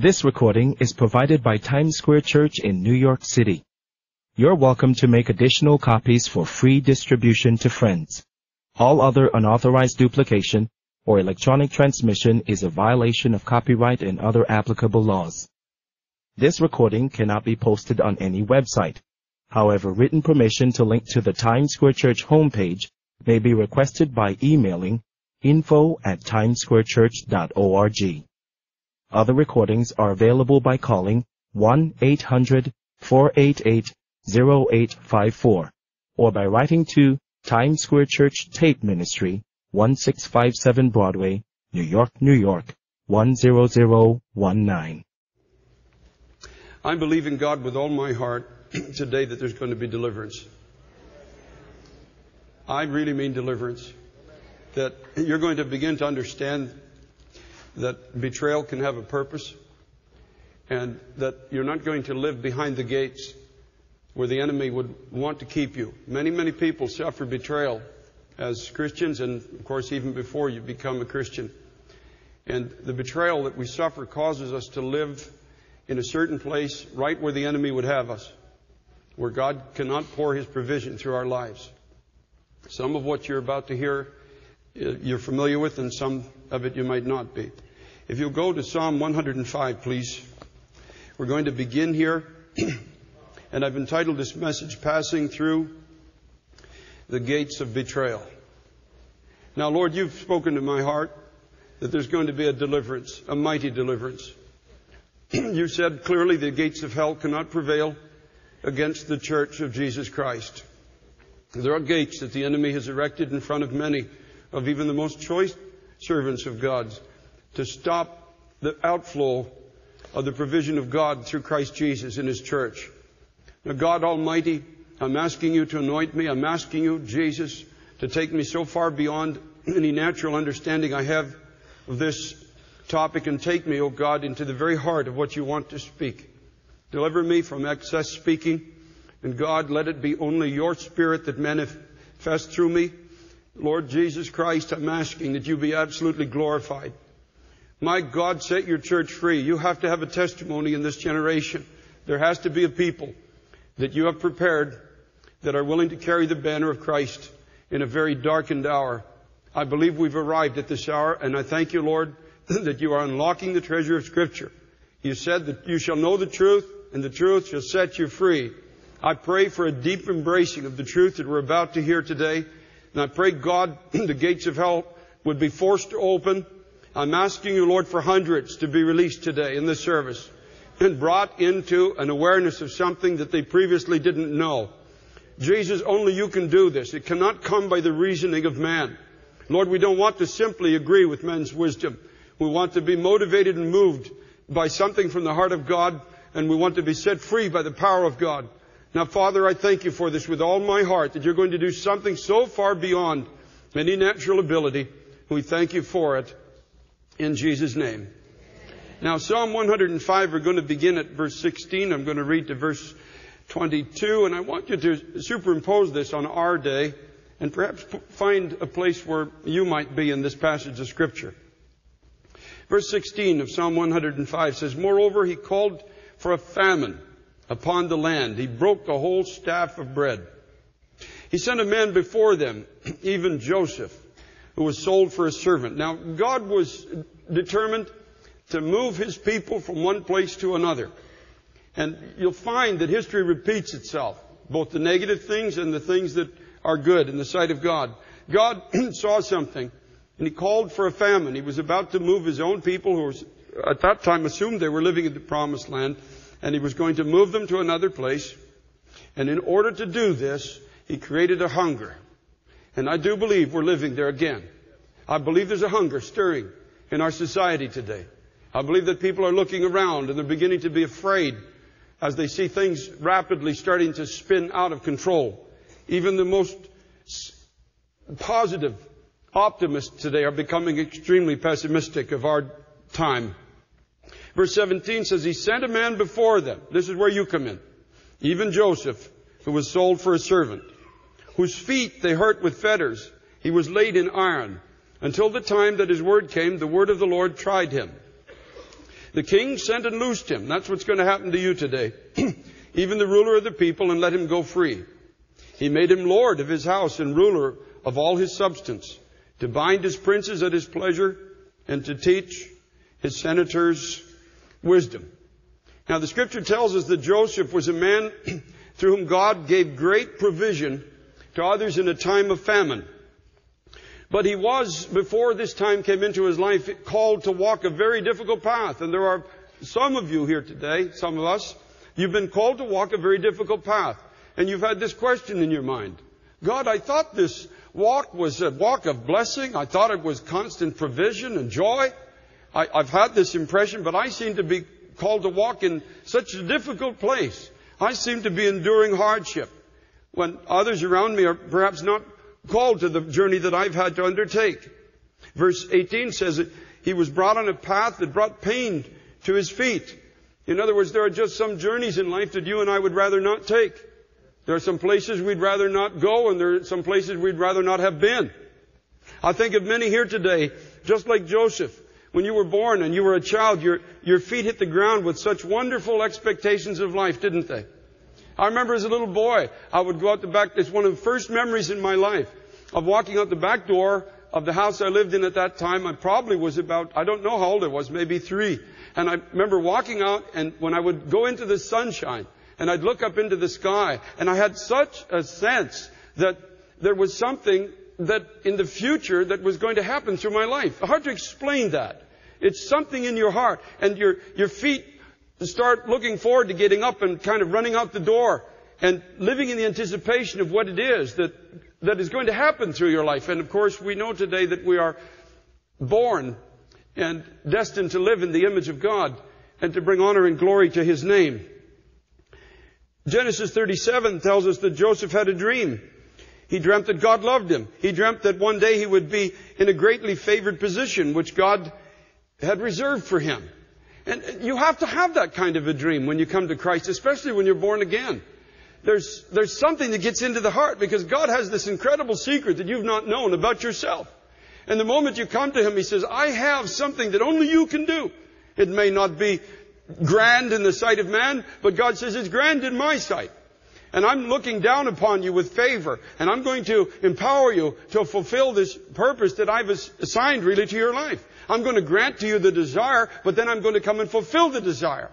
This recording is provided by Times Square Church in New York City. You're welcome to make additional copies for free distribution to friends. All other unauthorized duplication or electronic transmission is a violation of copyright and other applicable laws. This recording cannot be posted on any website. However, written permission to link to the Times Square Church homepage may be requested by emailing info at timesquarechurch.org. Other recordings are available by calling 1-800-488-0854 or by writing to Times Square Church Tape Ministry, 1657 Broadway, New York, New York, 10019. I believe in God with all my heart today that there's going to be deliverance. I really mean deliverance. That you're going to begin to understand that betrayal can have a purpose and that you're not going to live behind the gates where the enemy would want to keep you. Many, many people suffer betrayal as Christians and of course even before you become a Christian. And the betrayal that we suffer causes us to live in a certain place right where the enemy would have us, where God cannot pour his provision through our lives. Some of what you're about to hear uh, you're familiar with and some of it you might not be. If you'll go to Psalm 105, please. We're going to begin here. and I've entitled this message, Passing Through the Gates of Betrayal. Now, Lord, you've spoken to my heart that there's going to be a deliverance, a mighty deliverance. you said clearly the gates of hell cannot prevail against the church of Jesus Christ. There are gates that the enemy has erected in front of many of even the most choice servants of God to stop the outflow of the provision of God through Christ Jesus in His church. Now, God Almighty, I'm asking you to anoint me. I'm asking you, Jesus, to take me so far beyond any natural understanding I have of this topic and take me, O oh God, into the very heart of what you want to speak. Deliver me from excess speaking. And God, let it be only your spirit that manifests through me. Lord Jesus Christ, I'm asking that you be absolutely glorified. My God, set your church free. You have to have a testimony in this generation. There has to be a people that you have prepared that are willing to carry the banner of Christ in a very darkened hour. I believe we've arrived at this hour, and I thank you, Lord, that you are unlocking the treasure of Scripture. You said that you shall know the truth, and the truth shall set you free. I pray for a deep embracing of the truth that we're about to hear today. And I pray God, the gates of hell would be forced to open I'm asking you, Lord, for hundreds to be released today in this service and brought into an awareness of something that they previously didn't know. Jesus, only you can do this. It cannot come by the reasoning of man. Lord, we don't want to simply agree with men's wisdom. We want to be motivated and moved by something from the heart of God, and we want to be set free by the power of God. Now, Father, I thank you for this with all my heart, that you're going to do something so far beyond any natural ability. We thank you for it in Jesus' name. Now, Psalm 105, we're going to begin at verse 16. I'm going to read to verse 22, and I want you to superimpose this on our day and perhaps find a place where you might be in this passage of Scripture. Verse 16 of Psalm 105 says, Moreover, he called for a famine upon the land. He broke the whole staff of bread. He sent a man before them, even Joseph, who was sold for a servant. Now, God was determined to move his people from one place to another. And you'll find that history repeats itself, both the negative things and the things that are good in the sight of God. God saw something and he called for a famine. He was about to move his own people who was, at that time assumed they were living in the promised land and he was going to move them to another place. And in order to do this, he created a hunger. And I do believe we're living there again. I believe there's a hunger stirring in our society today. I believe that people are looking around and they're beginning to be afraid as they see things rapidly starting to spin out of control. Even the most positive optimists today are becoming extremely pessimistic of our time. Verse 17 says, He sent a man before them. This is where you come in. Even Joseph, who was sold for a servant whose feet they hurt with fetters. He was laid in iron until the time that his word came, the word of the Lord tried him. The king sent and loosed him. That's what's going to happen to you today. Even the ruler of the people and let him go free. He made him lord of his house and ruler of all his substance, to bind his princes at his pleasure and to teach his senators wisdom. Now the scripture tells us that Joseph was a man through whom God gave great provision to others in a time of famine. But he was, before this time came into his life, called to walk a very difficult path. And there are some of you here today, some of us, you've been called to walk a very difficult path. And you've had this question in your mind. God, I thought this walk was a walk of blessing. I thought it was constant provision and joy. I, have had this impression, but I seem to be called to walk in such a difficult place. I seem to be enduring hardship when others around me are perhaps not called to the journey that I've had to undertake. Verse 18 says that he was brought on a path that brought pain to his feet. In other words, there are just some journeys in life that you and I would rather not take. There are some places we'd rather not go and there are some places we'd rather not have been. I think of many here today, just like Joseph. When you were born and you were a child, your, your feet hit the ground with such wonderful expectations of life, didn't they? I remember as a little boy, I would go out the back. It's one of the first memories in my life of walking out the back door of the house I lived in at that time. I probably was about, I don't know how old I was, maybe three. And I remember walking out and when I would go into the sunshine and I'd look up into the sky and I had such a sense that there was something that in the future that was going to happen through my life. Hard to explain that. It's something in your heart and your, your feet start looking forward to getting up and kind of running out the door and living in the anticipation of what it is that, that is going to happen through your life. And of course, we know today that we are born and destined to live in the image of God and to bring honor and glory to His name. Genesis 37 tells us that Joseph had a dream. He dreamt that God loved him. He dreamt that one day he would be in a greatly favored position, which God had reserved for him. And uh, you have to have that kind of a dream when you come to Christ, especially when you're born again. There's, there's something that gets into the heart because God has this incredible secret that you've not known about yourself. And the moment you come to Him, He says, I have something that only you can do. It may not be grand in the sight of man, but God says it's grand in my sight. And I'm looking down upon you with favor, and I'm going to empower you to fulfill this purpose that I've assigned really to your life. I'm going to grant to you the desire, but then I'm going to come and fulfill the desire.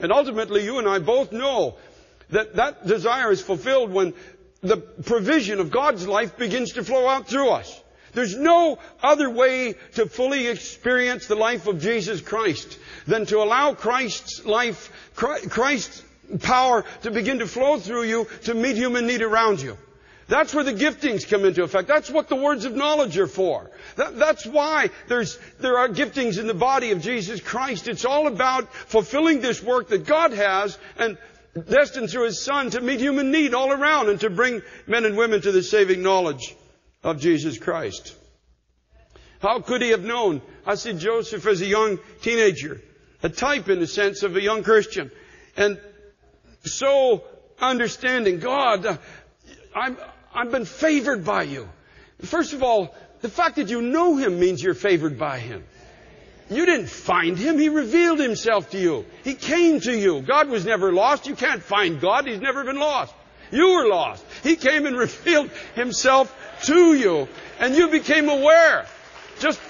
And ultimately, you and I both know that that desire is fulfilled when the provision of God's life begins to flow out through us. There's no other way to fully experience the life of Jesus Christ than to allow Christ's life, Christ's power to begin to flow through you to meet human need around you. That's where the giftings come into effect. That's what the words of knowledge are for. That, that's why there's, there are giftings in the body of Jesus Christ. It's all about fulfilling this work that God has and destined through His Son to meet human need all around and to bring men and women to the saving knowledge of Jesus Christ. How could he have known? I see Joseph as a young teenager, a type in the sense of a young Christian, and so understanding. God, I'm, I've been favored by you. First of all, the fact that you know him means you're favored by him. You didn't find him. He revealed himself to you. He came to you. God was never lost. You can't find God. He's never been lost. You were lost. He came and revealed himself to you. And you became aware. Just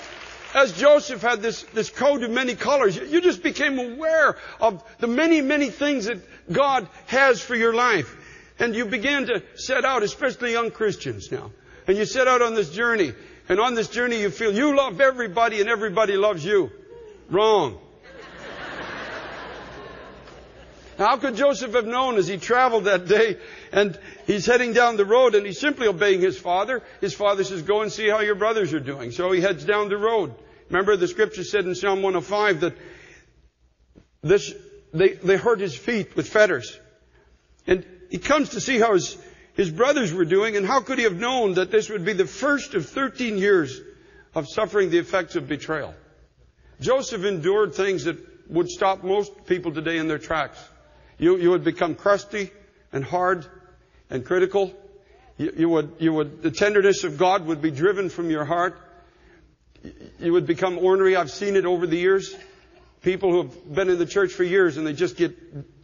as Joseph had this, this coat of many colors, you just became aware of the many, many things that God has for your life. And you began to set out, especially young Christians now. And you set out on this journey. And on this journey you feel you love everybody and everybody loves you. Wrong. How could Joseph have known as he traveled that day and he's heading down the road and he's simply obeying his father? His father says, go and see how your brothers are doing. So he heads down the road. Remember the scripture said in Psalm 105 that this, they, they hurt his feet with fetters. And he comes to see how his, his brothers were doing, and how could he have known that this would be the first of 13 years of suffering the effects of betrayal? Joseph endured things that would stop most people today in their tracks. You, you would become crusty and hard and critical. You, you, would, you would, the tenderness of God would be driven from your heart. You would become ornery. I've seen it over the years. people who have been in the church for years and they just get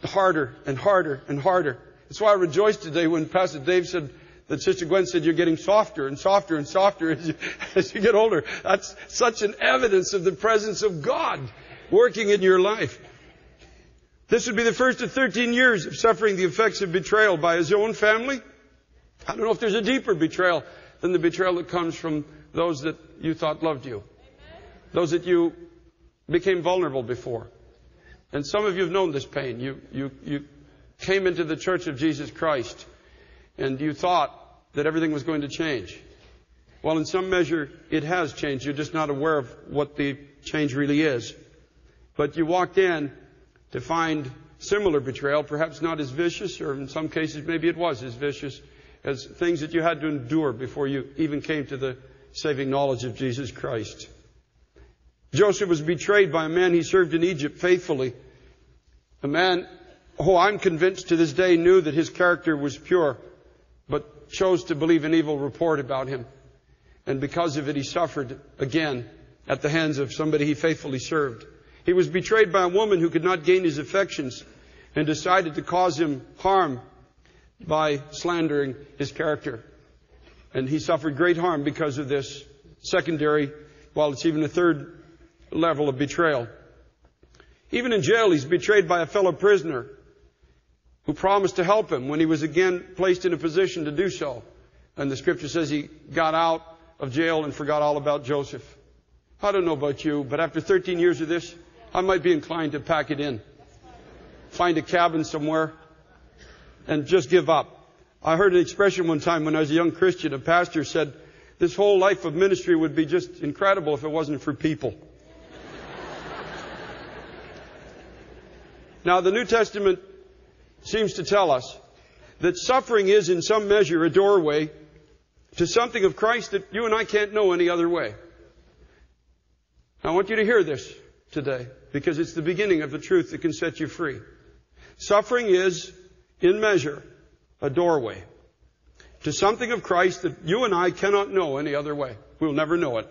harder and harder and harder. That's why I rejoiced today when Pastor Dave said that Sister Gwen said you're getting softer and softer and softer as you, as you get older. That's such an evidence of the presence of God working in your life. This would be the first of 13 years of suffering the effects of betrayal by his own family. I don't know if there's a deeper betrayal than the betrayal that comes from those that you thought loved you. Those that you became vulnerable before. And some of you have known this pain. You, you, you came into the church of Jesus Christ and you thought that everything was going to change. Well, in some measure, it has changed. You're just not aware of what the change really is. But you walked in to find similar betrayal, perhaps not as vicious, or in some cases, maybe it was as vicious as things that you had to endure before you even came to the saving knowledge of Jesus Christ. Joseph was betrayed by a man he served in Egypt faithfully. A man who I'm convinced to this day knew that his character was pure, but chose to believe an evil report about him. And because of it, he suffered again at the hands of somebody he faithfully served. He was betrayed by a woman who could not gain his affections and decided to cause him harm by slandering his character. And he suffered great harm because of this secondary, while it's even a third level of betrayal. Even in jail, he's betrayed by a fellow prisoner who promised to help him when he was again placed in a position to do so. And the scripture says he got out of jail and forgot all about Joseph. I don't know about you, but after 13 years of this, I might be inclined to pack it in. Find a cabin somewhere and just give up. I heard an expression one time when I was a young Christian. A pastor said, this whole life of ministry would be just incredible if it wasn't for people. now, the New Testament seems to tell us that suffering is in some measure a doorway to something of Christ that you and I can't know any other way. I want you to hear this today because it's the beginning of the truth that can set you free. Suffering is, in measure, a doorway to something of Christ that you and I cannot know any other way. We'll never know it.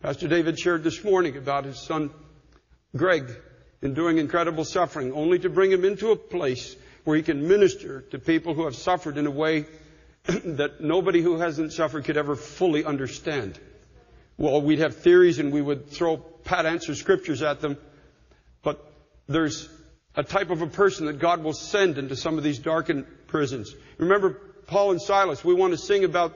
Pastor David shared this morning about his son Greg enduring incredible suffering, only to bring him into a place where he can minister to people who have suffered in a way that nobody who hasn't suffered could ever fully understand. Well, we'd have theories and we would throw pat answer scriptures at them, but there's a type of a person that God will send into some of these darkened prisons. Remember Paul and Silas, we want to sing about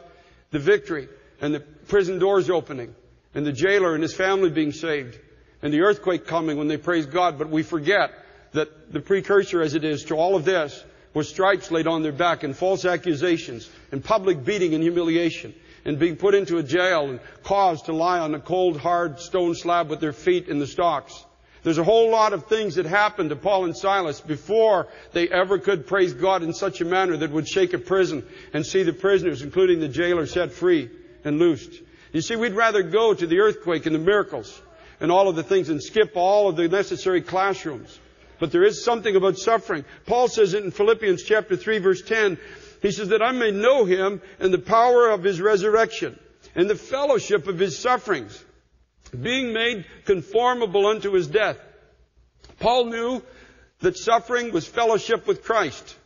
the victory and the prison doors opening and the jailer and his family being saved and the earthquake coming when they praise God, but we forget that the precursor as it is to all of this was stripes laid on their back and false accusations and public beating and humiliation and being put into a jail and caused to lie on a cold, hard stone slab with their feet in the stocks. There's a whole lot of things that happened to Paul and Silas before they ever could praise God in such a manner that would shake a prison and see the prisoners, including the jailer, set free and loosed. You see, we'd rather go to the earthquake and the miracles and all of the things and skip all of the necessary classrooms. But there is something about suffering. Paul says it in Philippians chapter 3 verse 10. He says that I may know him and the power of his resurrection and the fellowship of his sufferings, being made conformable unto his death. Paul knew that suffering was fellowship with Christ.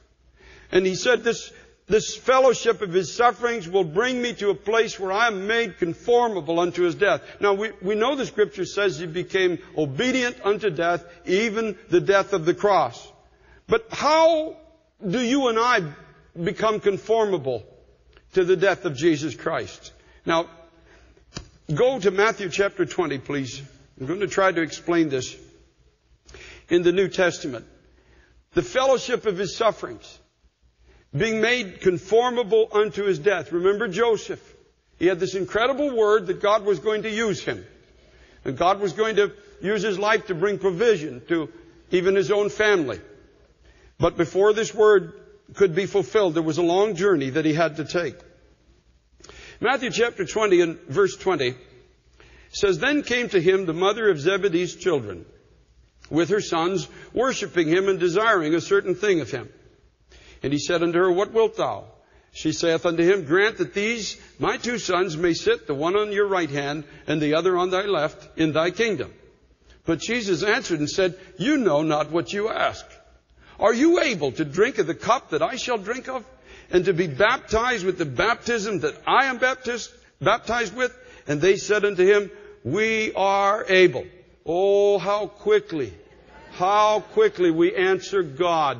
And he said this, this fellowship of his sufferings will bring me to a place where I am made conformable unto his death. Now we, we know the scripture says he became obedient unto death, even the death of the cross. But how do you and I become conformable to the death of Jesus Christ? Now, go to Matthew chapter 20, please. I'm going to try to explain this in the New Testament. The fellowship of his sufferings being made conformable unto his death. Remember Joseph. He had this incredible word that God was going to use him. And God was going to use his life to bring provision to even his own family. But before this word could be fulfilled, there was a long journey that he had to take. Matthew chapter 20 and verse 20 says, Then came to him the mother of Zebedee's children with her sons, worshiping him and desiring a certain thing of him. And he said unto her, What wilt thou? She saith unto him, Grant that these my two sons may sit, the one on your right hand and the other on thy left, in thy kingdom. But Jesus answered and said, You know not what you ask. Are you able to drink of the cup that I shall drink of? And to be baptized with the baptism that I am baptized, baptized with? And they said unto him, We are able. Oh, how quickly, how quickly we answer God.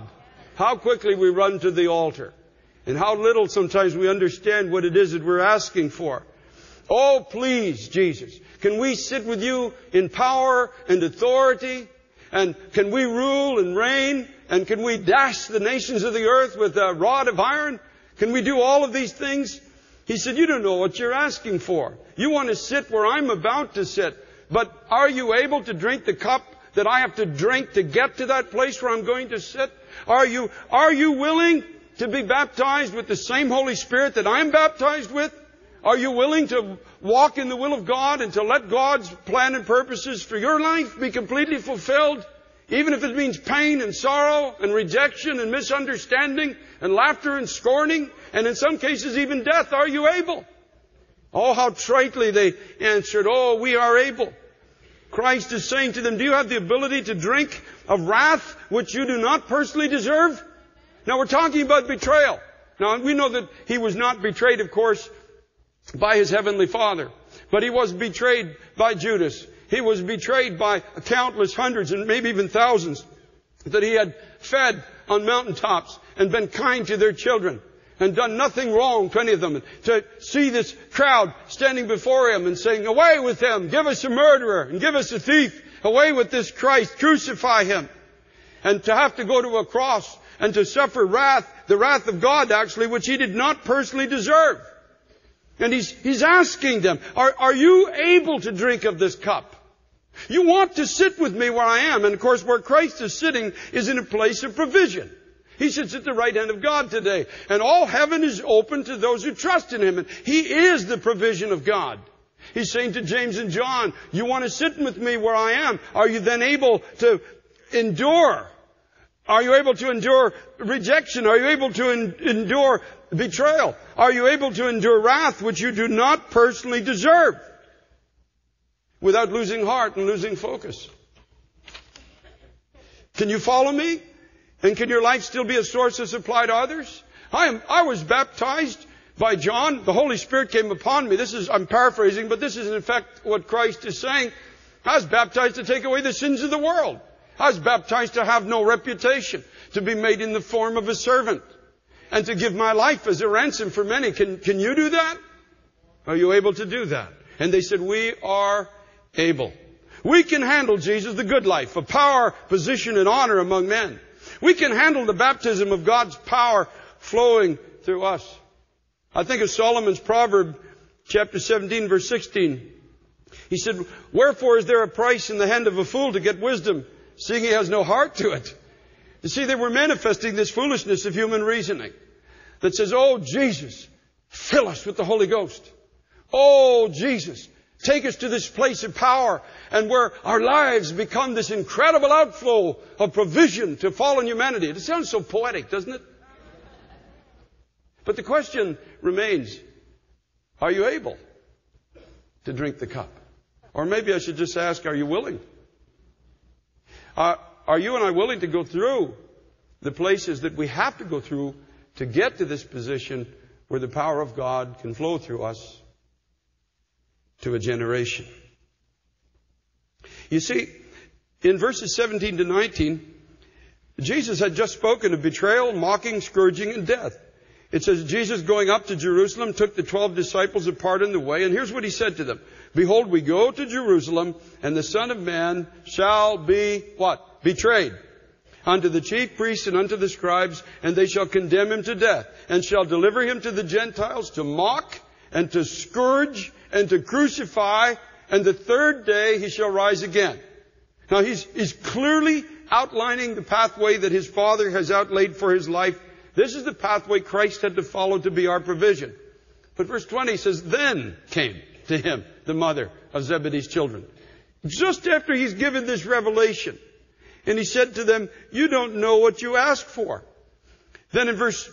How quickly we run to the altar. And how little sometimes we understand what it is that we're asking for. Oh, please, Jesus, can we sit with you in power and authority? And can we rule and reign? And can we dash the nations of the earth with a rod of iron? Can we do all of these things? He said, you don't know what you're asking for. You want to sit where I'm about to sit. But are you able to drink the cup that I have to drink to get to that place where I'm going to sit? Are you, are you willing to be baptized with the same Holy Spirit that I'm baptized with? Are you willing to walk in the will of God and to let God's plan and purposes for your life be completely fulfilled? Even if it means pain and sorrow and rejection and misunderstanding and laughter and scorning and in some cases even death, are you able? Oh, how tritely they answered, Oh, we are able. Christ is saying to them, Do you have the ability to drink of wrath which you do not personally deserve? Now we're talking about betrayal. Now we know that he was not betrayed, of course, by his heavenly father. But he was betrayed by Judas. He was betrayed by countless hundreds and maybe even thousands that he had fed on mountaintops and been kind to their children and done nothing wrong to any of them. And To see this crowd standing before him and saying, away with him, give us a murderer and give us a thief, away with this Christ, crucify him. And to have to go to a cross and to suffer wrath, the wrath of God actually, which he did not personally deserve. And he's, he's asking them, are, are you able to drink of this cup? You want to sit with me where I am. And of course, where Christ is sitting is in a place of provision. He sits at the right hand of God today. And all heaven is open to those who trust in Him. And He is the provision of God. He's saying to James and John, you want to sit with me where I am. Are you then able to endure? Are you able to endure rejection? Are you able to en- endure betrayal? Are you able to endure wrath which you do not personally deserve? Without losing heart and losing focus. Can you follow me? And can your life still be a source of supply to others? I am, I was baptized by John. The Holy Spirit came upon me. This is, I'm paraphrasing, but this is in effect what Christ is saying. I was baptized to take away the sins of the world. I was baptized to have no reputation, to be made in the form of a servant and to give my life as a ransom for many. Can, can you do that? Are you able to do that? And they said, we are able. We can handle Jesus, the good life, of power, position, and honor among men. We can handle the baptism of God's power flowing through us. I think of Solomon's proverb, chapter 17, verse 16. He said, Wherefore is there a price in the hand of a fool to get wisdom, seeing he has no heart to it? You see, they were manifesting this foolishness of human reasoning that says, Oh, Jesus, fill us with the Holy Ghost. Oh, Jesus, take us to this place of power and where our lives become this incredible outflow of provision to fallen humanity. It sounds so poetic, doesn't it? But the question remains, are you able to drink the cup? Or maybe I should just ask, are you willing? Uh, are you and I willing to go through the places that we have to go through to get to this position where the power of God can flow through us to a generation? You see, in verses 17 to 19, Jesus had just spoken of betrayal, mocking, scourging, and death. It says, Jesus going up to Jerusalem took the twelve disciples apart in the way, and here's what he said to them. Behold, we go to Jerusalem, and the Son of Man shall be what? betrayed unto the chief priests and unto the scribes, and they shall condemn him to death, and shall deliver him to the Gentiles to mock, and to scourge, and to crucify, and the third day he shall rise again. Now he's, he's clearly outlining the pathway that his Father has outlaid for his life. This is the pathway Christ had to follow to be our provision. But verse 20 says, Then came to him the mother of Zebedee's children. Just after he's given this revelation, and he said to them, you don't know what you ask for. Then in verse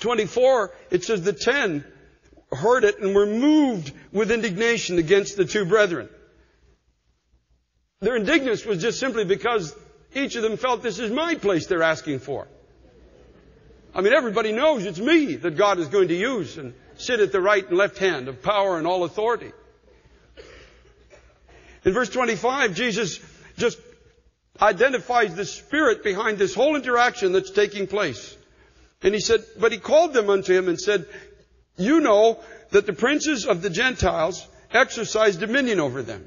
24, it says the ten heard it and were moved with indignation against the two brethren. their indignance was just simply because each of them felt this is my place they're asking for. I mean, everybody knows it's me that God is going to use and sit at the right and left hand of power and all authority. In verse 25, Jesus just identifies the spirit behind this whole interaction that's taking place. And he said, but he called them unto him and said, you know that the princes of the Gentiles exercise dominion over them,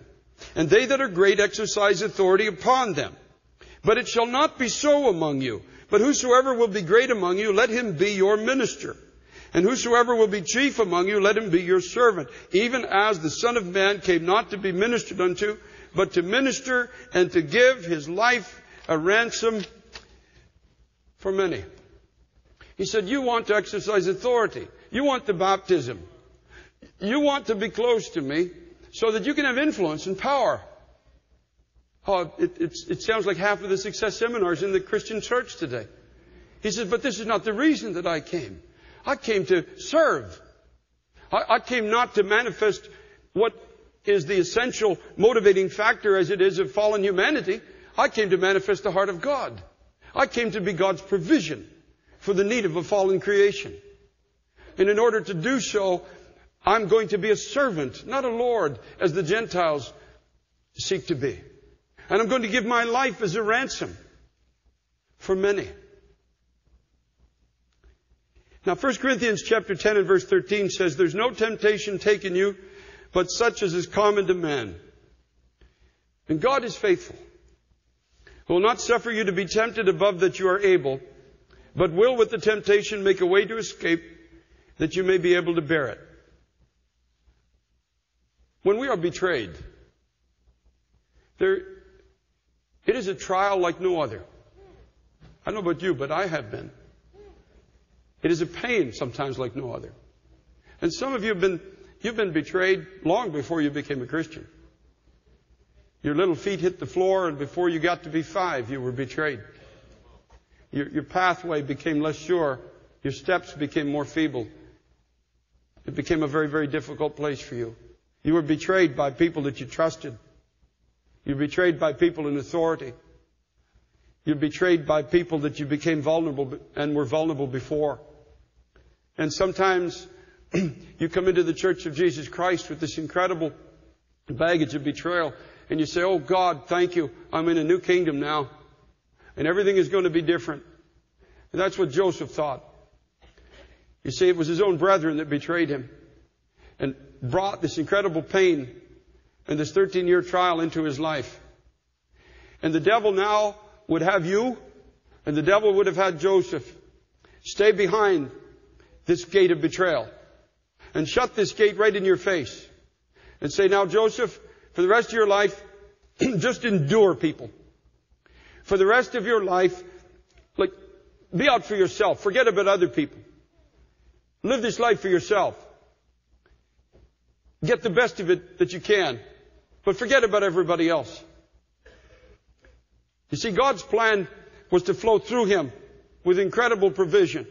and they that are great exercise authority upon them. But it shall not be so among you. But whosoever will be great among you, let him be your minister. And whosoever will be chief among you, let him be your servant. Even as the Son of Man came not to be ministered unto, but to minister and to give his life a ransom for many. He said, you want to exercise authority. You want the baptism. You want to be close to me so that you can have influence and power. Oh, it, it sounds like half of the success seminars in the Christian church today. He says, but this is not the reason that I came. I came to serve. I, I came not to manifest what is the essential motivating factor as it is of fallen humanity. I came to manifest the heart of God. I came to be God's provision for the need of a fallen creation. And in order to do so, I'm going to be a servant, not a Lord, as the Gentiles seek to be. And I'm going to give my life as a ransom for many. Now 1 Corinthians chapter 10 and verse 13 says, There's no temptation taken you, but such as is common to man. And God is faithful, who will not suffer you to be tempted above that you are able, but will with the temptation make a way to escape that you may be able to bear it. When we are betrayed, there, it is a trial like no other. I don't know about you, but I have been. It is a pain sometimes like no other. And some of you have been, you've been betrayed long before you became a Christian. Your little feet hit the floor and before you got to be five, you were betrayed. Your, your pathway became less sure. Your steps became more feeble. It became a very, very difficult place for you. You were betrayed by people that you trusted. You're betrayed by people in authority. You're betrayed by people that you became vulnerable and were vulnerable before. And sometimes you come into the church of Jesus Christ with this incredible baggage of betrayal and you say, Oh God, thank you. I'm in a new kingdom now. And everything is going to be different. And that's what Joseph thought. You see, it was his own brethren that betrayed him and brought this incredible pain and this 13 year trial into his life. And the devil now would have you and the devil would have had Joseph stay behind this gate of betrayal and shut this gate right in your face and say, now Joseph, for the rest of your life, just endure people. For the rest of your life, like, be out for yourself. Forget about other people. Live this life for yourself. Get the best of it that you can. But forget about everybody else. You see, God's plan was to flow through him with incredible provision.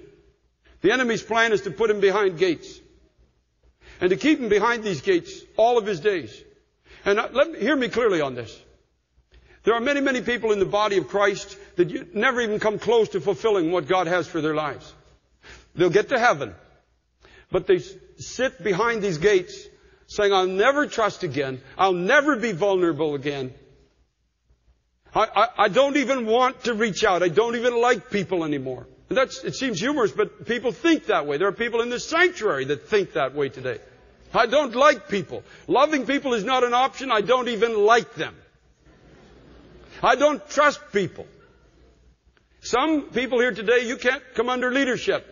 The enemy's plan is to put him behind gates. And to keep him behind these gates all of his days. And uh, let me, hear me clearly on this. There are many, many people in the body of Christ that never even come close to fulfilling what God has for their lives. They'll get to heaven. But they sit behind these gates saying, I'll never trust again. I'll never be vulnerable again. I, I, I, don't even want to reach out. I don't even like people anymore. And that's, it seems humorous, but people think that way. There are people in this sanctuary that think that way today. I don't like people. Loving people is not an option. I don't even like them. I don't trust people. Some people here today, you can't come under leadership.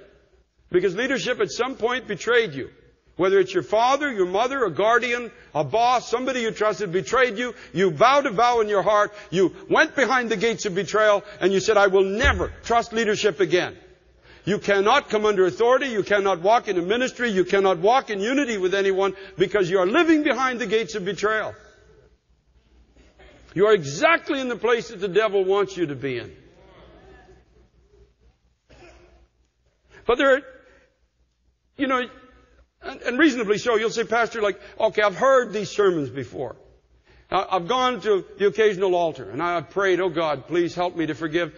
Because leadership at some point betrayed you. Whether it's your father, your mother, a guardian, a boss, somebody you trusted betrayed you, you vowed a vow in your heart, you went behind the gates of betrayal, and you said, I will never trust leadership again. You cannot come under authority, you cannot walk in a ministry, you cannot walk in unity with anyone because you are living behind the gates of betrayal. You are exactly in the place that the devil wants you to be in. But there are you know, and, reasonably so, you'll say, Pastor, like, okay, I've heard these sermons before. I've gone to the occasional altar and I prayed, oh God, please help me to forgive.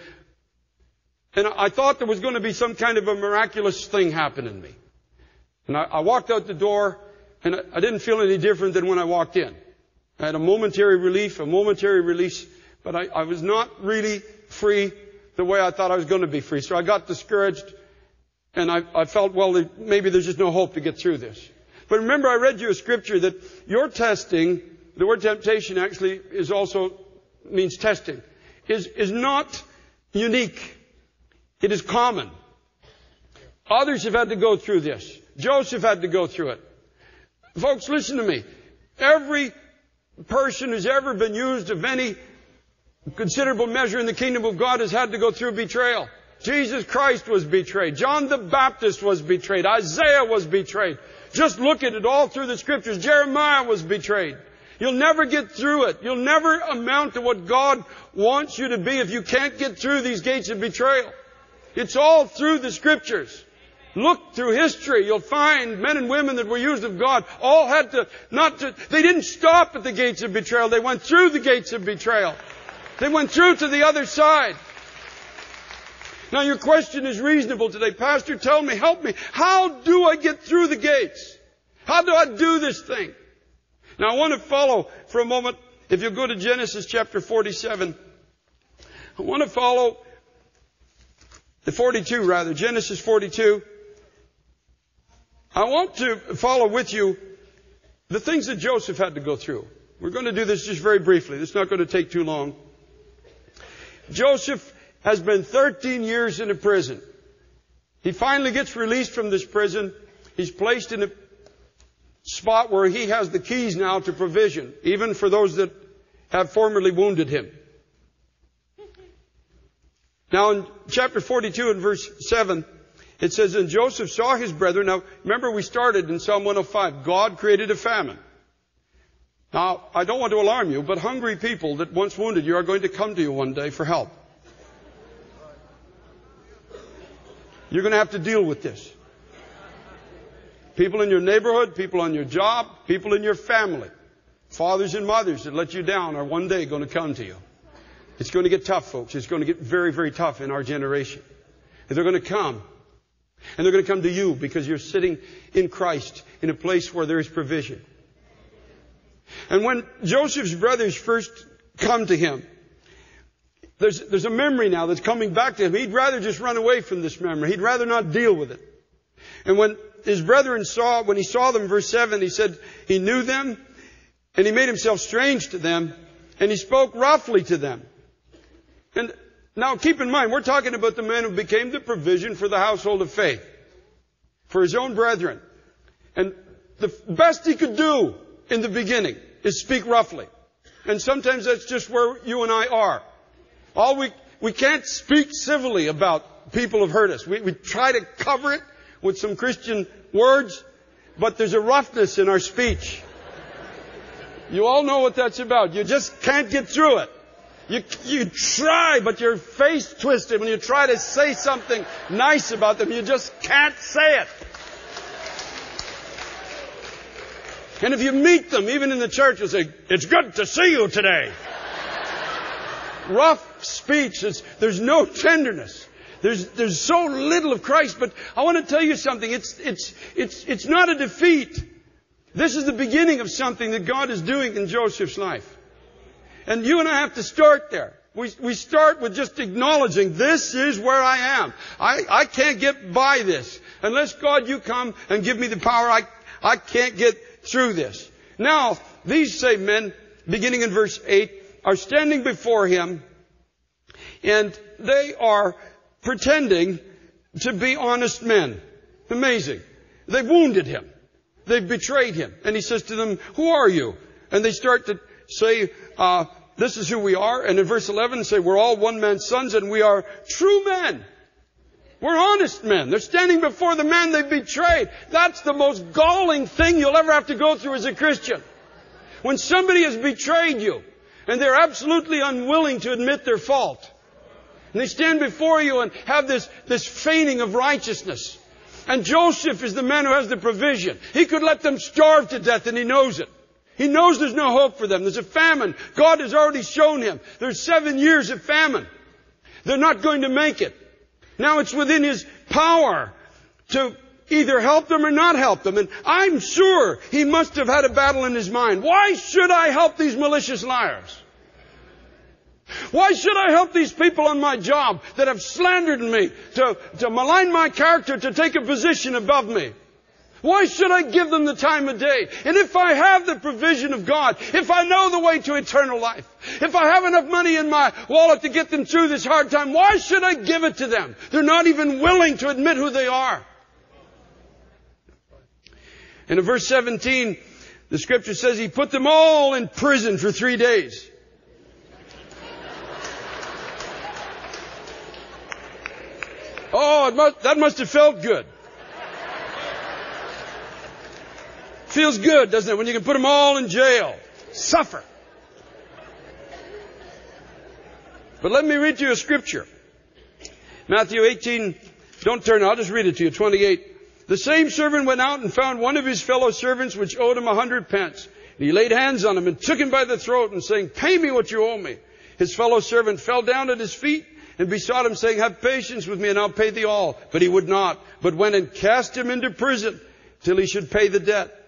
And I thought there was going to be some kind of a miraculous thing happen in me. And I, walked out the door and I didn't feel any different than when I walked in. I had a momentary relief, a momentary release, but I, I was not really free the way I thought I was going to be free. So I got discouraged and I, I felt, well, maybe there's just no hope to get through this. But remember, I read you a scripture that your testing, the word temptation actually is also means testing, is, is not unique. It is common. Others have had to go through this. Joseph had to go through it. Folks, listen to me. Every person who's ever been used of any considerable measure in the kingdom of God has had to go through betrayal. Jesus Christ was betrayed. John the Baptist was betrayed. Isaiah was betrayed. Just look at it all through the scriptures. Jeremiah was betrayed. You'll never get through it. You'll never amount to what God wants you to be if you can't get through these gates of betrayal. It's all through the scriptures. Look through history. You'll find men and women that were used of God all had to, not to, they didn't stop at the gates of betrayal. They went through the gates of betrayal. They went through to the other side. Now your question is reasonable today. Pastor, tell me, help me. How do I get through the gates? How do I do this thing? Now I want to follow for a moment, if you go to Genesis chapter 47, I want to follow the 42 rather, Genesis 42. I want to follow with you the things that Joseph had to go through. We're going to do this just very briefly. It's not going to take too long. Joseph has been 13 years in a prison. He finally gets released from this prison. He's placed in a spot where he has the keys now to provision, even for those that have formerly wounded him. Now in chapter 42 and verse 7, it says, And Joseph saw his brethren. Now remember we started in Psalm 105. God created a famine. Now, I don't want to alarm you, but hungry people that once wounded you are going to come to you one day for help. You're going to have to deal with this. People in your neighborhood, people on your job, people in your family, fathers and mothers that let you down are one day going to come to you. It's going to get tough, folks. It's going to get very, very tough in our generation. And they're going to come. And they're going to come to you because you're sitting in Christ in a place where there is provision. And when Joseph's brothers first come to him, there's, there's a memory now that's coming back to him. He'd rather just run away from this memory. He'd rather not deal with it. And when his brethren saw, when he saw them, verse 7, he said he knew them and he made himself strange to them and he spoke roughly to them. And now keep in mind, we're talking about the man who became the provision for the household of faith, for his own brethren. And the best he could do in the beginning is speak roughly. And sometimes that's just where you and I are. All we, we can't speak civilly about people who've hurt us. We, we try to cover it with some Christian words, but there's a roughness in our speech. You all know what that's about. You just can't get through it. You, you try, but your face twisted when you try to say something nice about them. You just can't say it. And if you meet them, even in the church, you'll say, it's good to see you today. Rough speech. there's no tenderness. There's, there's so little of Christ, but I want to tell you something. It's, it's, it's, it's not a defeat. This is the beginning of something that God is doing in Joseph's life. And you and I have to start there. We, we start with just acknowledging this is where I am. I, I can't get by this. Unless God you come and give me the power, I, I can't get through this. Now, these same men, beginning in verse 8, are standing before him and they are pretending to be honest men. Amazing. They've wounded him. They've betrayed him. And he says to them, who are you? And they start to say, uh, this is who we are. And in verse 11 say, we're all one man's sons and we are true men. We're honest men. They're standing before the man they've betrayed. That's the most galling thing you'll ever have to go through as a Christian. When somebody has betrayed you and they're absolutely unwilling to admit their fault. And they stand before you and have this, this feigning of righteousness. And Joseph is the man who has the provision. He could let them starve to death and he knows it. He knows there's no hope for them. There's a famine. God has already shown him. There's seven years of famine. They're not going to make it. Now it's within his power to either help them or not help them. And I'm sure he must have had a battle in his mind. Why should I help these malicious liars? Why should I help these people on my job that have slandered me, to, to malign my character, to take a position above me? Why should I give them the time of day? And if I have the provision of God, if I know the way to eternal life, if I have enough money in my wallet to get them through this hard time, why should I give it to them? They're not even willing to admit who they are. And in verse 17, the scripture says he put them all in prison for three days. Oh, must, that must have felt good. Feels good, doesn't it, when you can put them all in jail. Suffer. But let me read to you a scripture. Matthew 18, don't turn, I'll just read it to you, 28. The same servant went out and found one of his fellow servants which owed him a hundred pence. And he laid hands on him and took him by the throat and saying, pay me what you owe me. His fellow servant fell down at his feet and besought him saying, have patience with me and I'll pay thee all. But he would not, but went and cast him into prison till he should pay the debt.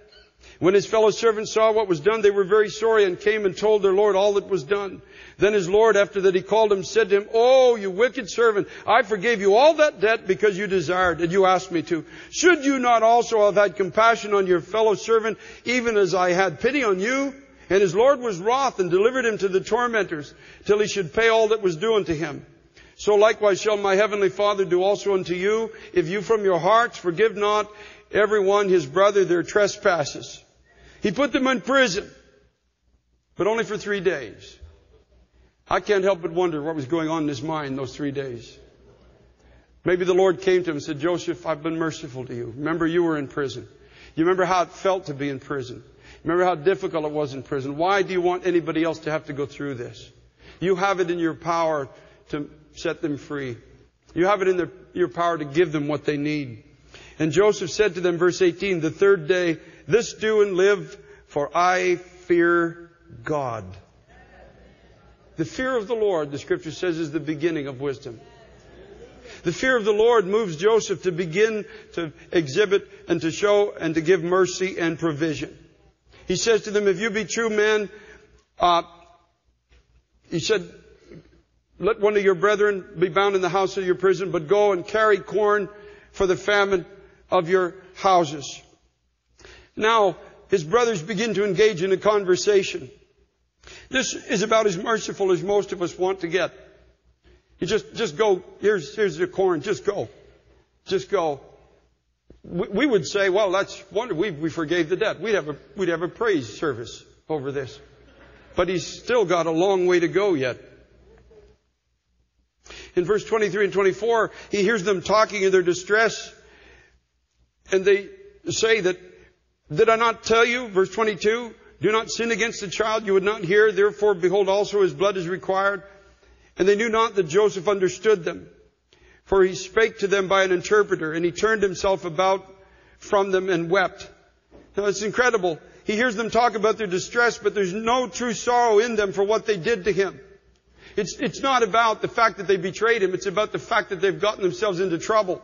When his fellow servants saw what was done, they were very sorry and came and told their Lord all that was done. Then his Lord, after that he called him, said to him, Oh, you wicked servant, I forgave you all that debt because you desired and you asked me to. Should you not also have had compassion on your fellow servant, even as I had pity on you? And his Lord was wroth and delivered him to the tormentors till he should pay all that was due unto him. So likewise shall my heavenly Father do also unto you, if you from your hearts forgive not everyone his brother their trespasses. He put them in prison, but only for three days. I can't help but wonder what was going on in his mind those three days. Maybe the Lord came to him and said, Joseph, I've been merciful to you. Remember you were in prison. You remember how it felt to be in prison. Remember how difficult it was in prison. Why do you want anybody else to have to go through this? You have it in your power to set them free. You have it in your power to give them what they need. And Joseph said to them, verse 18, the third day, this do and live, for I fear God. The fear of the Lord, the scripture says, is the beginning of wisdom. The fear of the Lord moves Joseph to begin to exhibit and to show and to give mercy and provision. He says to them, if you be true men, uh, he said, let one of your brethren be bound in the house of your prison, but go and carry corn for the famine of your houses. Now, his brothers begin to engage in a conversation. This is about as merciful as most of us want to get. You just, just go, here's, here's the corn, just go. Just go. We, we would say, well, that's wonderful. We, we forgave the debt. We'd have a, we'd have a praise service over this. But he's still got a long way to go yet. In verse 23 and 24, he hears them talking in their distress, and they say that did I not tell you, verse 22, do not sin against the child you would not hear, therefore behold also his blood is required. And they knew not that Joseph understood them. For he spake to them by an interpreter, and he turned himself about from them and wept. Now it's incredible. He hears them talk about their distress, but there's no true sorrow in them for what they did to him. It's, it's not about the fact that they betrayed him, it's about the fact that they've gotten themselves into trouble.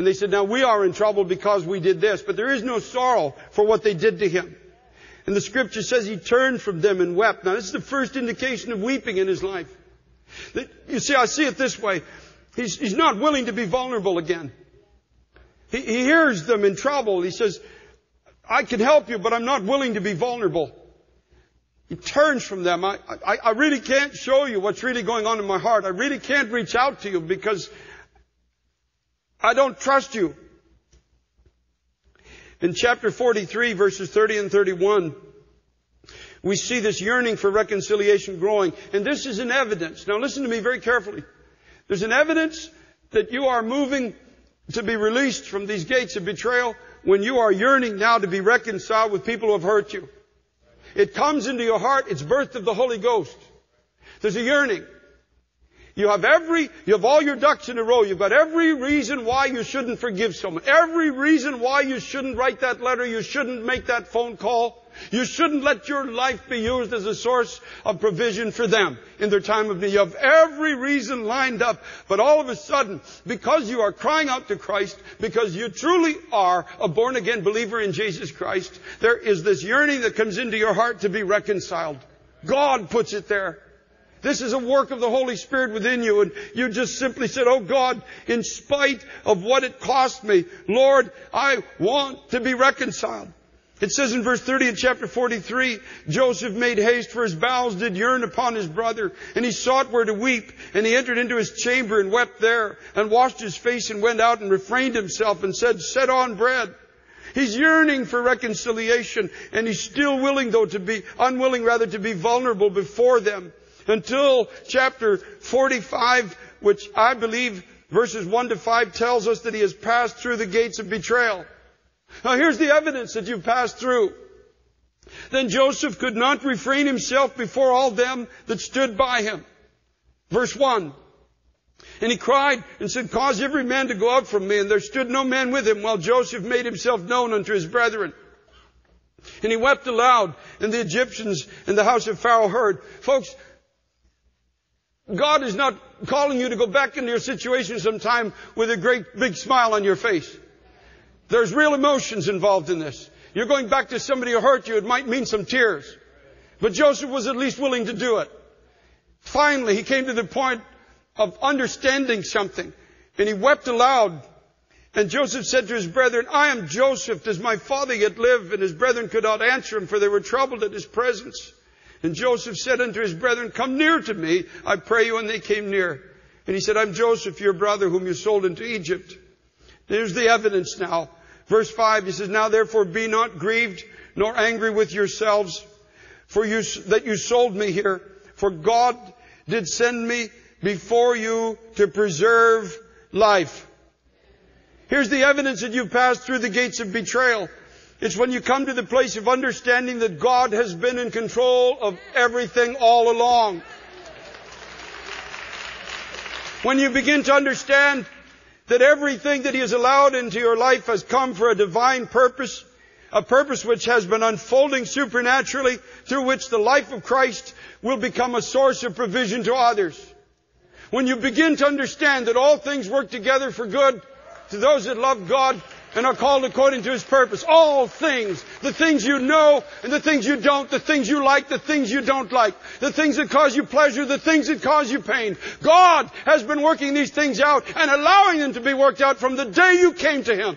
And they said, now we are in trouble because we did this, but there is no sorrow for what they did to him. And the scripture says he turned from them and wept. Now this is the first indication of weeping in his life. You see, I see it this way. He's, he's not willing to be vulnerable again. He, he hears them in trouble. He says, I can help you, but I'm not willing to be vulnerable. He turns from them. I, I, I really can't show you what's really going on in my heart. I really can't reach out to you because I don't trust you. In chapter 43 verses 30 and 31, we see this yearning for reconciliation growing. And this is an evidence. Now listen to me very carefully. There's an evidence that you are moving to be released from these gates of betrayal when you are yearning now to be reconciled with people who have hurt you. It comes into your heart. It's birth of the Holy Ghost. There's a yearning. You have every, you have all your ducks in a row. You've got every reason why you shouldn't forgive someone. Every reason why you shouldn't write that letter. You shouldn't make that phone call. You shouldn't let your life be used as a source of provision for them in their time of need. You have every reason lined up, but all of a sudden, because you are crying out to Christ, because you truly are a born again believer in Jesus Christ, there is this yearning that comes into your heart to be reconciled. God puts it there. This is a work of the Holy Spirit within you. And you just simply said, Oh God, in spite of what it cost me, Lord, I want to be reconciled. It says in verse 30 in chapter 43, Joseph made haste for his bowels did yearn upon his brother, and he sought where to weep, and he entered into his chamber and wept there, and washed his face and went out and refrained himself and said, set on bread. He's yearning for reconciliation, and he's still willing though to be, unwilling rather to be vulnerable before them until chapter 45, which I believe verses 1 to 5 tells us that he has passed through the gates of betrayal. Now here's the evidence that you've passed through. Then Joseph could not refrain himself before all them that stood by him. Verse 1. And he cried and said, Cause every man to go out from me. And there stood no man with him while Joseph made himself known unto his brethren. And he wept aloud, and the Egyptians and the house of Pharaoh heard. Folks, God is not calling you to go back into your situation sometime with a great big smile on your face. There's real emotions involved in this. You're going back to somebody who hurt you. It might mean some tears. But Joseph was at least willing to do it. Finally, he came to the point of understanding something. And he wept aloud. And Joseph said to his brethren, I am Joseph. Does my father yet live? And his brethren could not answer him, for they were troubled at his presence. And Joseph said unto his brethren, Come near to me, I pray you. And they came near. And he said, I'm Joseph, your brother, whom you sold into Egypt. There's the evidence now. Verse 5, he says, Now therefore be not grieved, nor angry with yourselves, for you, that you sold me here. For God did send me before you to preserve life. Here's the evidence that you've passed through the gates of betrayal. It's when you come to the place of understanding that God has been in control of everything all along. When you begin to understand that everything that He has allowed into your life has come for a divine purpose, a purpose which has been unfolding supernaturally through which the life of Christ will become a source of provision to others. When you begin to understand that all things work together for good to those that love God and are called according to His purpose. All things. The things you know and the things you don't. The things you like, the things you don't like. The things that cause you pleasure, the things that cause you pain. God has been working these things out and allowing them to be worked out from the day you came to Him.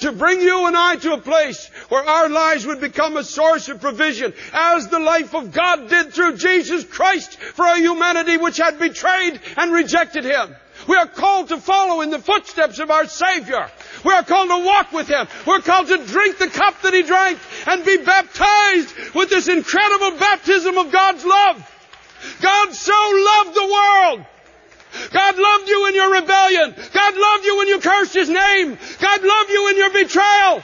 To bring you and I to a place where our lives would become a source of provision, as the life of God did through Jesus Christ for a humanity which had betrayed and rejected Him. We are called to follow in the footsteps of our Savior. We are called to walk with Him. We're called to drink the cup that He drank and be baptized with this incredible baptism of God's love. God so loved the world. God loved you in your rebellion. God loved you when you cursed His name. God loved you in your betrayal.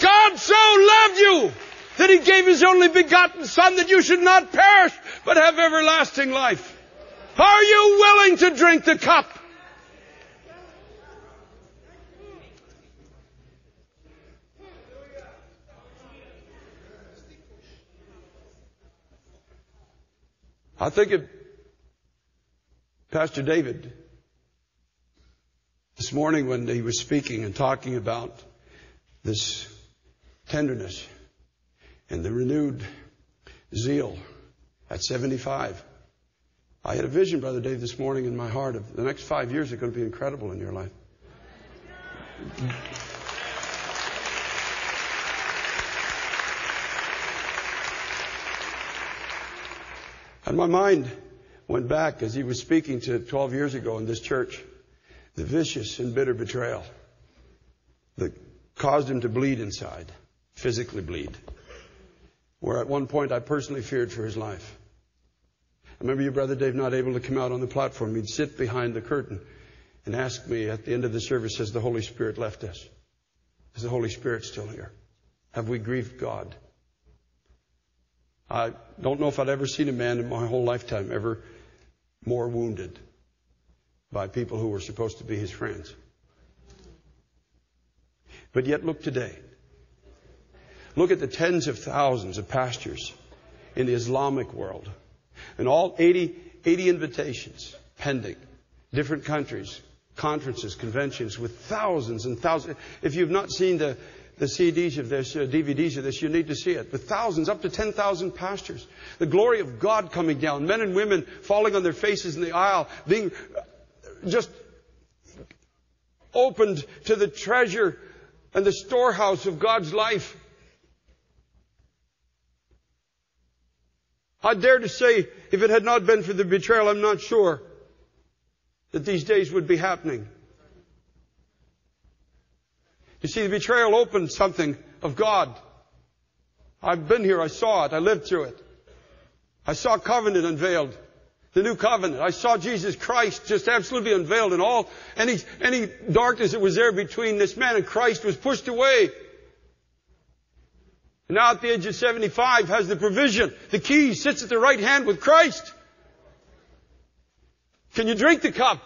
God so loved you that He gave His only begotten Son that you should not perish but have everlasting life. Are you willing to drink the cup? I think of Pastor David this morning when he was speaking and talking about this tenderness and the renewed zeal at 75. I had a vision, Brother Dave, this morning in my heart of the next five years are going to be incredible in your life. And my mind went back as he was speaking to 12 years ago in this church, the vicious and bitter betrayal that caused him to bleed inside, physically bleed. Where at one point I personally feared for his life. I remember your brother Dave not able to come out on the platform. He'd sit behind the curtain and ask me at the end of the service, has the Holy Spirit left us? Is the Holy Spirit still here? Have we grieved God? I don't know if I'd ever seen a man in my whole lifetime ever more wounded by people who were supposed to be his friends. But yet look today. Look at the tens of thousands of pastors in the Islamic world and all 80, 80 invitations pending, different countries, conferences, conventions with thousands and thousands. If you've not seen the, the CDs of this, uh, DVDs of this, you need to see it. With thousands, up to 10,000 pastors. The glory of God coming down. Men and women falling on their faces in the aisle, being just opened to the treasure and the storehouse of God's life. I dare to say, if it had not been for the betrayal, I'm not sure that these days would be happening. You see, the betrayal opened something of God. I've been here, I saw it, I lived through it. I saw covenant unveiled. The new covenant. I saw Jesus Christ just absolutely unveiled and all, any, any darkness that was there between this man and Christ was pushed away. Now at the age of 75 has the provision. The key sits at the right hand with Christ. Can you drink the cup?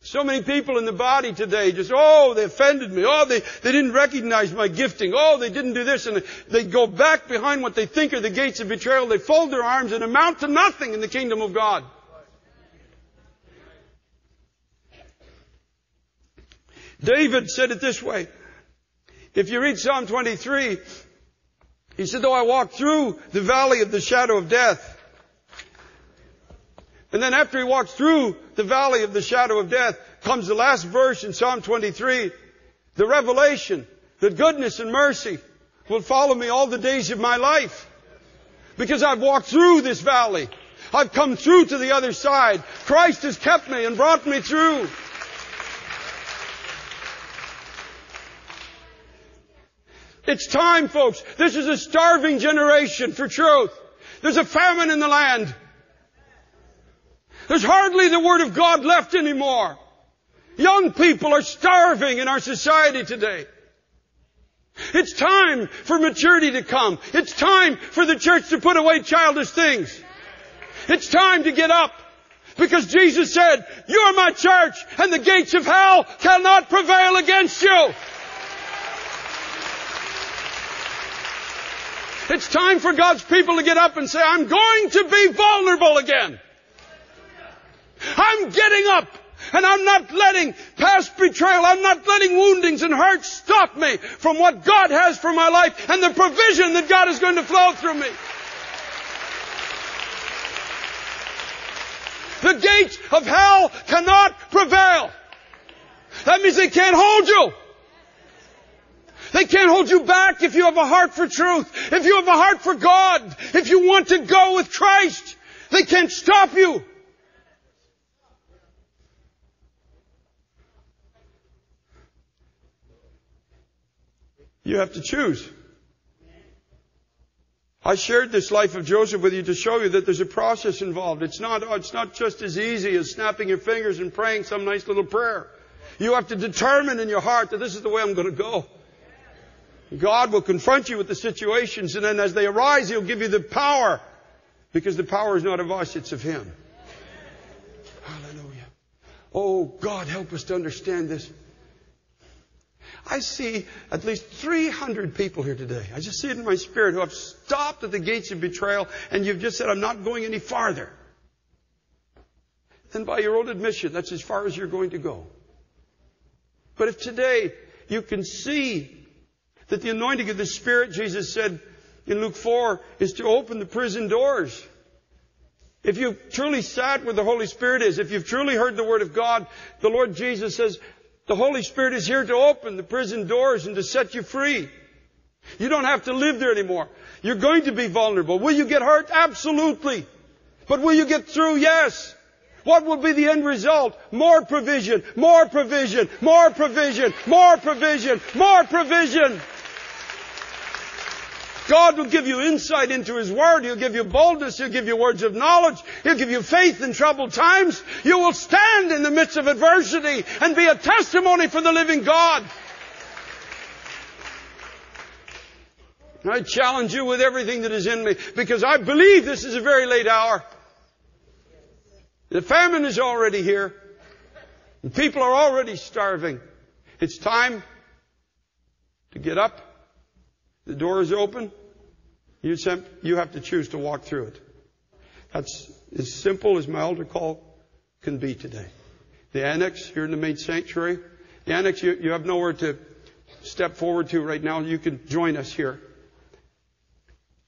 So many people in the body today just, oh, they offended me. Oh, they, they didn't recognize my gifting. Oh, they didn't do this. And they go back behind what they think are the gates of betrayal. They fold their arms and amount to nothing in the kingdom of God. David said it this way. If you read Psalm 23, he said, though I walk through the valley of the shadow of death, and then after he walks through the valley of the shadow of death, comes the last verse in Psalm 23, the revelation that goodness and mercy will follow me all the days of my life. Because I've walked through this valley. I've come through to the other side. Christ has kept me and brought me through. It's time, folks. This is a starving generation for truth. There's a famine in the land. There's hardly the Word of God left anymore. Young people are starving in our society today. It's time for maturity to come. It's time for the church to put away childish things. It's time to get up. Because Jesus said, you are my church and the gates of hell cannot prevail against you. It's time for God's people to get up and say, I'm going to be vulnerable again. I'm getting up. And I'm not letting past betrayal, I'm not letting woundings and hurts stop me from what God has for my life and the provision that God is going to flow through me. The gates of hell cannot prevail. That means they can't hold you. They can't hold you back if you have a heart for truth, if you have a heart for God, if you want to go with Christ. They can't stop you. You have to choose. I shared this life of Joseph with you to show you that there's a process involved. It's not, oh, it's not just as easy as snapping your fingers and praying some nice little prayer. You have to determine in your heart that this is the way I'm going to go. God will confront you with the situations and then as they arise, He'll give you the power. Because the power is not of us, it's of Him. Hallelujah. Oh, God, help us to understand this. I see at least 300 people here today. I just see it in my spirit who have stopped at the gates of betrayal and you've just said, I'm not going any farther. Then by your own admission, that's as far as you're going to go. But if today you can see that the anointing of the Spirit, Jesus said in Luke 4, is to open the prison doors. If you've truly sat where the Holy Spirit is, if you've truly heard the Word of God, the Lord Jesus says, the Holy Spirit is here to open the prison doors and to set you free. You don't have to live there anymore. You're going to be vulnerable. Will you get hurt? Absolutely. But will you get through? Yes. What will be the end result? More provision, more provision, more provision, more provision, more provision. God will give you insight into His Word. He'll give you boldness. He'll give you words of knowledge. He'll give you faith in troubled times. You will stand in the midst of adversity and be a testimony for the living God. I challenge you with everything that is in me because I believe this is a very late hour. The famine is already here. And people are already starving. It's time to get up. The door is open. You, you have to choose to walk through it. That's as simple as my altar call can be today. The annex here in the main sanctuary. The annex, you, you have nowhere to step forward to right now. You can join us here.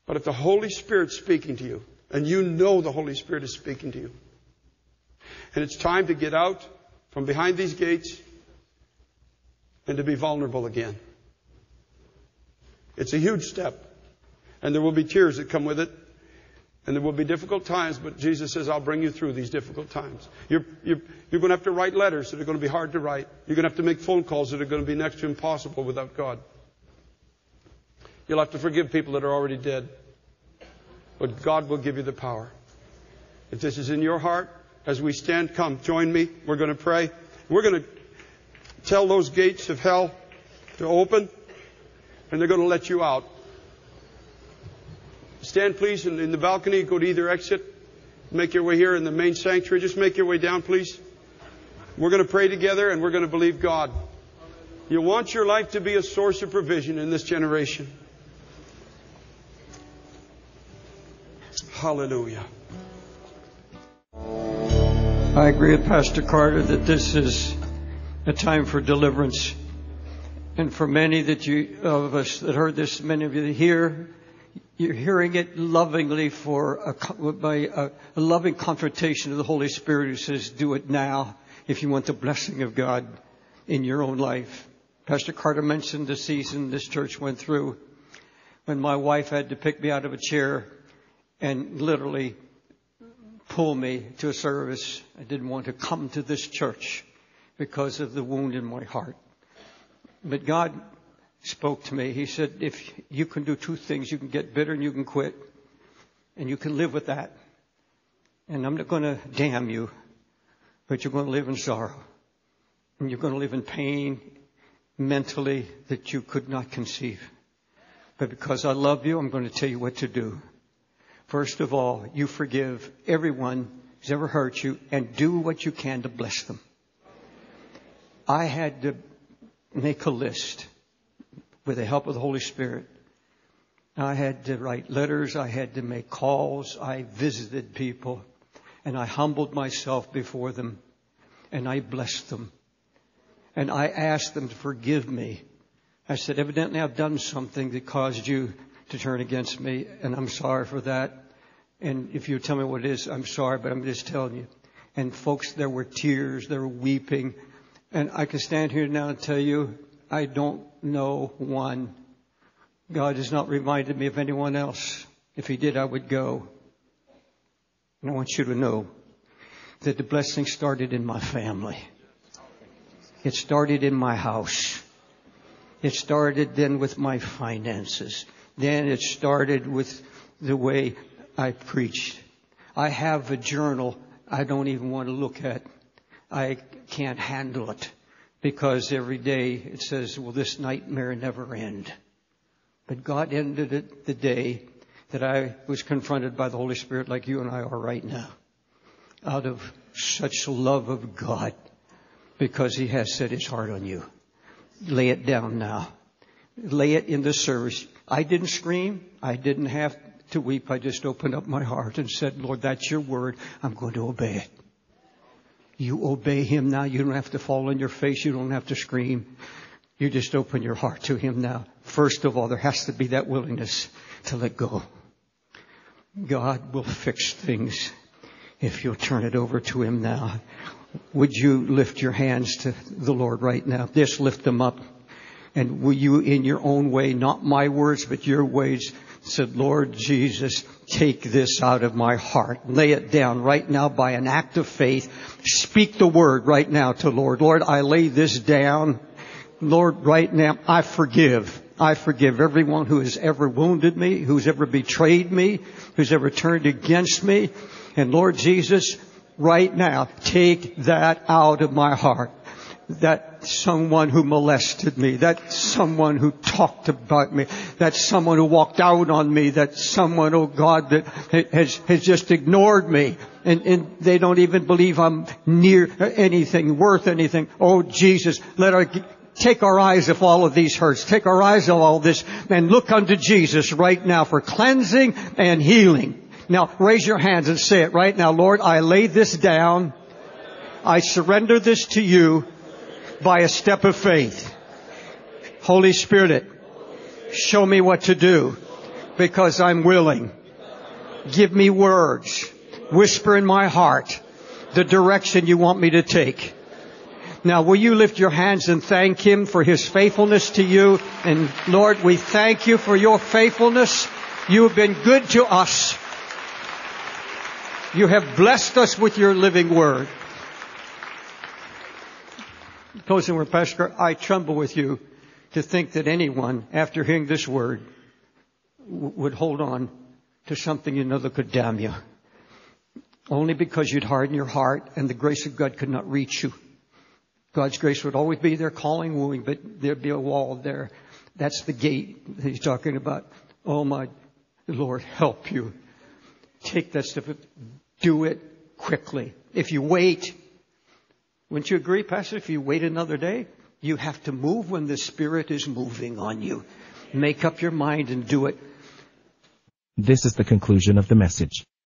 But if the Holy Spirit's speaking to you, and you know the Holy Spirit is speaking to you, and it's time to get out from behind these gates and to be vulnerable again. It's a huge step. And there will be tears that come with it. And there will be difficult times, but Jesus says, I'll bring you through these difficult times. You're, you're, you're going to have to write letters that are going to be hard to write. You're going to have to make phone calls that are going to be next to impossible without God. You'll have to forgive people that are already dead. But God will give you the power. If this is in your heart, as we stand, come, join me. We're going to pray. We're going to tell those gates of hell to open, and they're going to let you out. Stand, please, in, in the balcony. Go to either exit. Make your way here in the main sanctuary. Just make your way down, please. We're going to pray together, and we're going to believe God. You want your life to be a source of provision in this generation. Hallelujah. I agree with Pastor Carter that this is a time for deliverance. And for many that you, of us that heard this, many of you here, you're hearing it lovingly for a, by a, a loving confrontation of the Holy Spirit who says, do it now if you want the blessing of God in your own life. Pastor Carter mentioned the season this church went through when my wife had to pick me out of a chair and literally pull me to a service. I didn't want to come to this church because of the wound in my heart. But God spoke to me. He said, if you can do two things, you can get bitter and you can quit. And you can live with that. And I'm not going to damn you, but you're going to live in sorrow. And you're going to live in pain mentally that you could not conceive. But because I love you, I'm going to tell you what to do. First of all, you forgive everyone who's ever hurt you and do what you can to bless them. I had to make a list with the help of the Holy Spirit. I had to write letters. I had to make calls. I visited people and I humbled myself before them and I blessed them. And I asked them to forgive me. I said, evidently I've done something that caused you to turn against me, and I'm sorry for that. And if you tell me what it is, I'm sorry, but I'm just telling you. And folks, there were tears, there were weeping. And I can stand here now and tell you, I don't know one. God has not reminded me of anyone else. If He did, I would go. And I want you to know that the blessing started in my family. It started in my house. It started then with my finances. Then it started with the way I preached. I have a journal I don't even want to look at. I can't handle it because every day it says, will this nightmare never end? But God ended it the day that I was confronted by the Holy Spirit like you and I are right now. Out of such love of God because He has set His heart on you. Lay it down now. Lay it in the service. I didn't scream. I didn't have to weep. I just opened up my heart and said, Lord, that's your word. I'm going to obey it. You obey him now. You don't have to fall on your face. You don't have to scream. You just open your heart to him now. First of all, there has to be that willingness to let go. God will fix things if you'll turn it over to him now. Would you lift your hands to the Lord right now? Just lift them up. And will you in your own way, not my words, but your ways, said, Lord Jesus, take this out of my heart. Lay it down right now by an act of faith. Speak the word right now to Lord. Lord, I lay this down. Lord, right now, I forgive. I forgive everyone who has ever wounded me, who's ever betrayed me, who's ever turned against me. And Lord Jesus, right now, take that out of my heart. That someone who molested me, that someone who talked about me, that someone who walked out on me, that someone, oh God, that has, has just ignored me. And, and they don't even believe I'm near anything, worth anything. Oh Jesus, let our, take our eyes off all of these hurts. Take our eyes off all this and look unto Jesus right now for cleansing and healing. Now raise your hands and say it right now. Lord, I lay this down. I surrender this to you by a step of faith. Holy Spirit, show me what to do because I'm willing. Give me words. Whisper in my heart the direction you want me to take. Now will you lift your hands and thank Him for His faithfulness to you? And Lord, we thank you for your faithfulness. You have been good to us. You have blessed us with your living word. Closing word, Pastor, I tremble with you to think that anyone, after hearing this word, w- would hold on to something you know that could damn you. Only because you'd harden your heart and the grace of God could not reach you. God's grace would always be there calling, wooing, but there'd be a wall there. That's the gate that he's talking about. Oh my Lord, help you. Take that step. Do it quickly. If you wait, wouldn't you agree, Pastor? If you wait another day, you have to move when the Spirit is moving on you. Make up your mind and do it. This is the conclusion of the message.